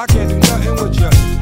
I can't do nothing with you.